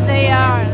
They are.